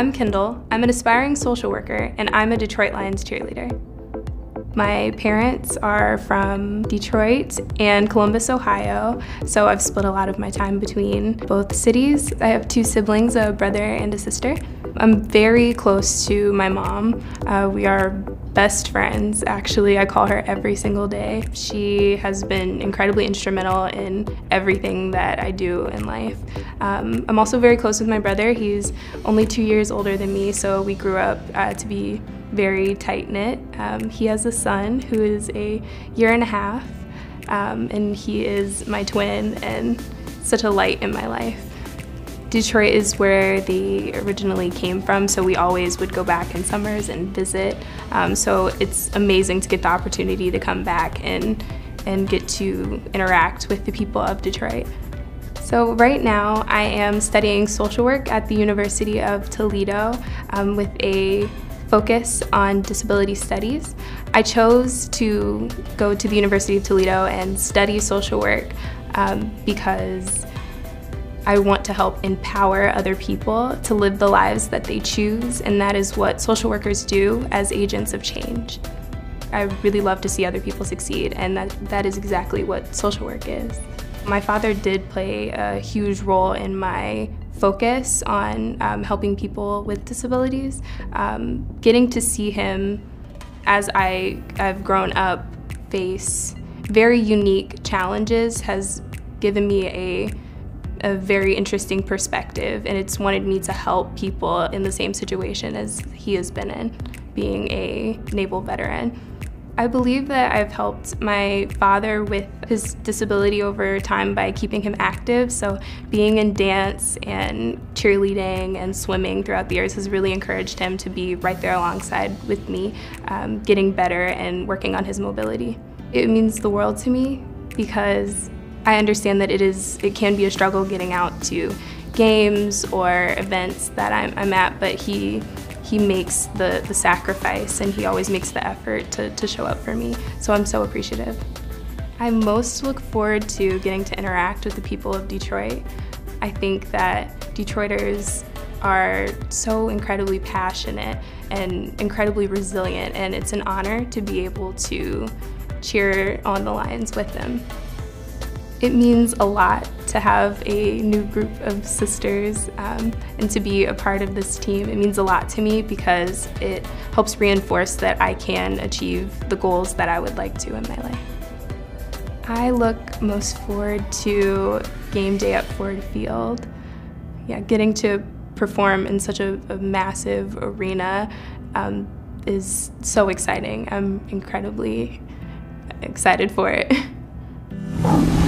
I'm Kendall. I'm an aspiring social worker, and I'm a Detroit Lions cheerleader. My parents are from Detroit and Columbus, Ohio, so I've split a lot of my time between both cities. I have two siblings, a brother and a sister. I'm very close to my mom. Uh, we are best friends, actually. I call her every single day. She has been incredibly instrumental in everything that I do in life. Um, I'm also very close with my brother. He's only two years older than me, so we grew up uh, to be very tight knit. Um, he has a son who is a year and a half, um, and he is my twin and such a light in my life. Detroit is where they originally came from, so we always would go back in summers and visit. Um, so it's amazing to get the opportunity to come back and, and get to interact with the people of Detroit. So right now I am studying social work at the University of Toledo um, with a focus on disability studies. I chose to go to the University of Toledo and study social work um, because I want to help empower other people to live the lives that they choose, and that is what social workers do as agents of change. I really love to see other people succeed, and that, that is exactly what social work is. My father did play a huge role in my focus on um, helping people with disabilities. Um, getting to see him as I, I've grown up face very unique challenges has given me a, a very interesting perspective and it's wanted me to help people in the same situation as he has been in, being a naval veteran. I believe that I've helped my father with his disability over time by keeping him active. So being in dance and cheerleading and swimming throughout the years has really encouraged him to be right there alongside with me, um, getting better and working on his mobility. It means the world to me because I understand that it is it can be a struggle getting out to games or events that I'm, I'm at, but he he makes the, the sacrifice and he always makes the effort to, to show up for me. So I'm so appreciative. I most look forward to getting to interact with the people of Detroit. I think that Detroiters are so incredibly passionate and incredibly resilient and it's an honor to be able to cheer on the Lions with them. It means a lot to have a new group of sisters um, and to be a part of this team. It means a lot to me because it helps reinforce that I can achieve the goals that I would like to in my life. I look most forward to game day at Ford Field. Yeah, getting to perform in such a, a massive arena um, is so exciting. I'm incredibly excited for it.